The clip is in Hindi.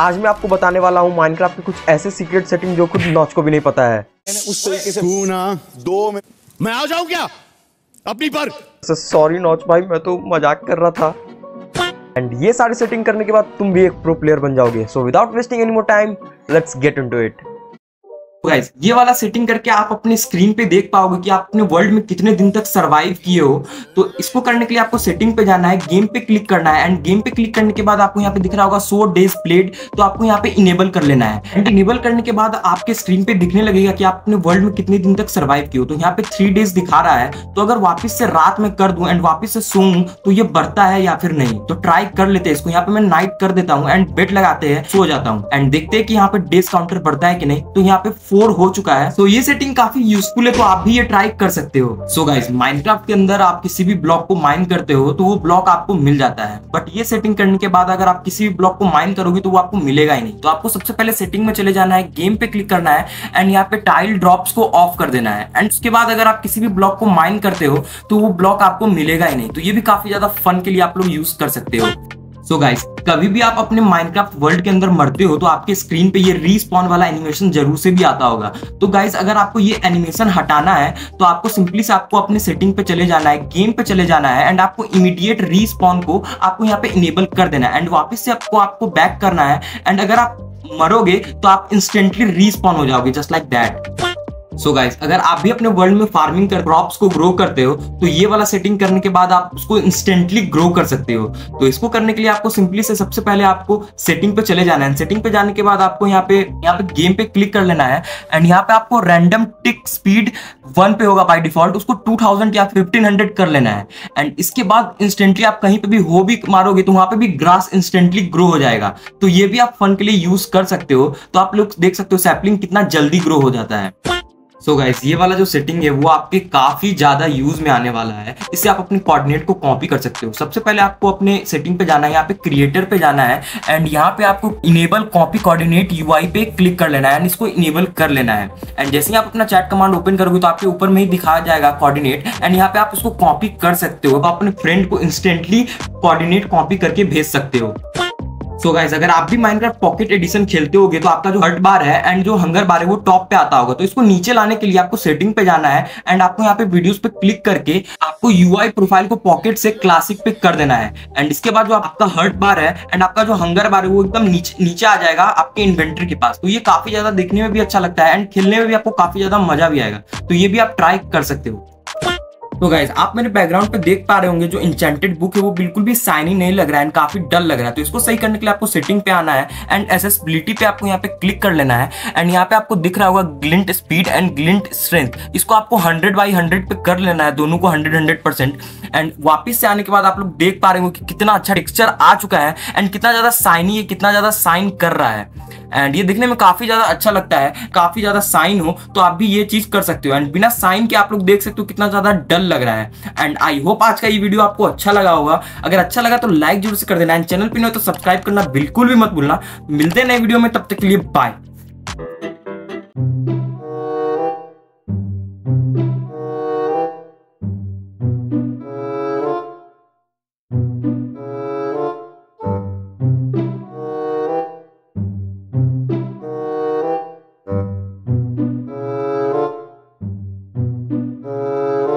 आज मैं आपको बताने वाला हूँ माइनक्राफ्ट के कुछ ऐसे सीक्रेट सेटिंग जो खुद नॉच को भी नहीं पता है। उस तरीके से दो में मैं आ जाऊँ क्या? अपनी पर। सॉरी नॉच भाई मैं तो मज़ाक कर रहा था। एंड ये सारी सेटिंग करने के बाद तुम भी एक प्रो प्लेयर बन जाओगे। So without wasting any more time let's get into it guys ये वाला सेटिंग करके आप अपने स्क्रीन पे देख पाओगे कि आप अपने वर्ल्ड में कितने दिन तक सरवाइव किए हो। तो इसको करने के लिए आपको सेटिंग पे जाना है गेम पे क्लिक करना है एंड गेम पे क्लिक करने के बाद आपको यहाँ पे दिख रहा होगा सो डेज़ प्लेड तो आपको यहाँ पे इनेबल कर लेना है। एंड इनेबल करने के बाद आपके स्क्रीन पे दिखने लगेगा कि आप अपने वर्ल्ड में कितने दिन तक सर्वाइव किए हो। तो यहाँ पे थ्री डेज़ दिखा रहा है। तो अगर वापिस से रात में कर दूँ एंड वापिस से सोऊं तो ये बढ़ता है या फिर नहीं? तो ट्राई कर लेते हैं इसको। यहाँ पे मैं नाइट कर देता हूँ एंड बेट लगाते हैं, सो जाता हूँ। एंड देखते हैं कि यहाँ पे डेज़ काउंटर बढ़ता है कि नहीं। तो यहाँ पे फोर हो चुका है। तो ये सेटिंग काफ़ी यूजफुल है तो आप भी ये ट्राई कर सकते हो। सो गाइस माइनक्राफ्ट के अंदर आप किसी भी ब्लॉक को माइन करते हो तो वो ब्लॉक आपको मिल जाता है। बट ये सेटिंग करने के बाद अगर आप किसी भी ब्लॉक को माइन करोगे तो वो आपको मिलेगा ही नहीं। तो आपको सबसे पहले सेटिंग में चले जाना है गेम पे क्लिक करना है एंड यहाँ पे टाइल ड्रॉप्स को ऑफ़ कर देना है। एंड उसके बाद अगर आप किसी भी ब्लॉक को माइन करते हो तो वो ब्लॉक आपको मिलेगा ही नहीं। तो ये भी काफ़ी ज़्यादा फन के लिए आप लोग यूज़ कर सकते हो। सो so गाइस कभी भी आप अपने माइनक्राफ्ट वर्ल्ड के अंदर मरते हो तो आपके स्क्रीन पे ये रीस्पॉन वाला एनिमेशन ज़रूर से भी आता होगा। तो गाइज़ अगर आपको ये एनिमेशन हटाना है तो आपको सिंपली से आपको अपने सेटिंग पे चले जाना है गेम पे चले जाना है एंड आपको इमीडिएट रीस्पॉन को आपको यहाँ पे इनेबल कर देना है एंड वापस से आपको आपको बैक करना है एंड अगर आप मरोगे तो आप इंस्टेंटली रीस्पॉन हो जाओगे just like that so so guys अगर आप भी अपने वर्ल्ड में फ़ार्मिंग कर क्रॉप्स को ग्रो करते हो तो ये वाला सेटिंग करने के बाद आप उसको इंस्टेंटली ग्रो कर सकते हो। तो इसको करने के लिए आपको सिंपली से सबसे पहले आपको सेटिंग पे चले जाना है। सेटिंग पे जाने के बाद आपको यहाँ पे यहाँ पे गेम पे क्लिक कर लेना है। एंड यहाँ पे आपको रैंडम टिक स्पीड वन पे होगा बाई डिफ़ॉल्ट उसको टू थाउज़ेंड या फिफ्टीन हंड्रेड कर लेना है। एंड इसके बाद इंस्टेंटली आप कहीं पे भी हो भी मारोगे तो वहाँ पे भी ग्रास इंस्टेंटली ग्रो हो जाएगा। तो ये भी आप फन के लिए यूज़ कर सकते हो। तो आप लोग देख सकते हो सैपलिंग कितना जल्दी ग्रो हो जाता है। सो so गाइस ये वाला जो सेटिंग है, वो आपके काफ़ी ज़्यादा यूज़ में आने वाला है। इससे आप अपने कोऑर्डिनेट को कॉपी कर सकते हो। सबसे पहले आपको अपने सेटिंग पे जाना है, यहाँ पे क्रिएटर पे जाना है एंड यहाँ पे आपको इनेबल कॉपी कोऑर्डिनेट यूआई पे क्लिक कर लेना है एंड इसको इनेबल कर लेना है। एंड जैसे ही आप अपना चैट कमांड ओपन करोगे तो आपके ऊपर में ही दिखाया जाएगा कोऑर्डिनेट एंड यहाँ पे आप उसको कॉपी कर सकते हो। आप अपने फ्रेंड को इंस्टेंटली कोऑर्डिनेट कॉपी करके भेज सकते हो। सो गाइस अगर आप भी माइनक्राफ्ट पॉकेट एडिशन खेलते होगे तो आपका जो हर्ट बार है एंड जो हंगर बार है, वो टॉप पे आता होगा। तो इसको नीचे लाने के लिए आपको सेटिंग पे जाना है एंड आपको यहाँ पे वीडियोस पे क्लिक करके आपको यूआई प्रोफ़ाइल को पॉकेट से क्लासिक पे कर देना है। एंड इसके बाद जो आपका हर्ट बार है एंड आपका जो हंगर बार है, वो एकदम नीचे नीचे आ जाएगा आपके इन्वेंटरी के पास। तो ये काफ़ी ज़्यादा देखने में भी अच्छा लगता है एंड खेलने में भी आपको काफ़ी ज़्यादा मज़ा भी आएगा। तो ये भी आप ट्राई कर सकते हो। तो गाइज़ आप मेरे बैकग्राउंड पे देख पा रहे होंगे, जो इंचेंटेड बुक है, वो बिल्कुल भी साइनी नहीं लग रहा है काफ़ी डल लग रहा है। तो इसको सही करने के लिए आपको सेटिंग पे आना है एंड एसेसिबिलिटी पे आपको यहाँ पे क्लिक कर लेना है एंड यहाँ पे आपको दिख रहा होगा glint speed and glint strength इसको आपको हंड्रेड बाई हंड्रेड पे कर लेना है, दोनों को हंड्रेड हंड्रेड परसेंट एंड वापिस से आने के बाद आप लोग देख पा रहे हो कि कितना अच्छा टेक्सचर आ चुका है एंड कितना ज़्यादा साइनी है, कितना ज़्यादा साइन कर रहा है। एंड ये दिखने में काफ़ी ज़्यादा अच्छा लगता है, काफ़ी ज़्यादा साइन हो तो आप भी ये चीज़ कर सकते हो। एंड बिना साइन के आप लोग देख सकते हो कितना ज़्यादा डल लग रहा है। एंड आई होप आज का ये वीडियो आपको अच्छा लगा होगा। अगर अच्छा लगा तो लाइक ज़रूर से कर देना। एंड चैनल पर नहीं तो सब्सक्राइब करना बिल्कुल भी मत भूलना। मिलते नए वीडियो में, तब तक के लिए बाय